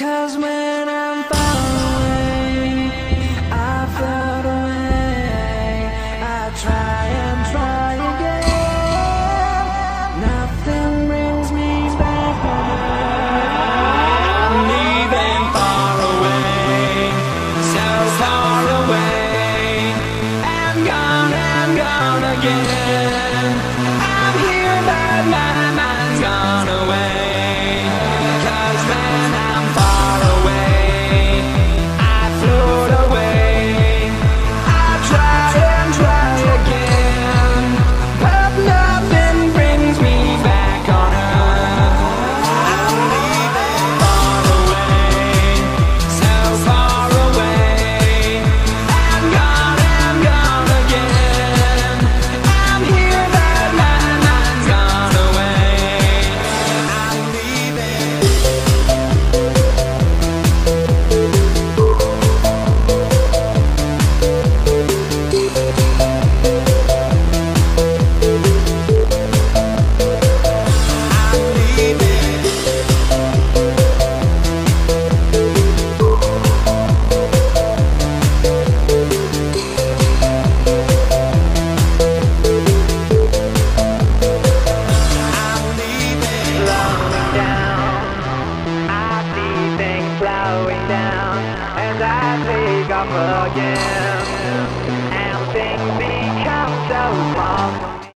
Cause when I'm far away, I float away. I try and try again. Nothing brings me back I'm leaving far away, so far away. Gone, gone again. up again.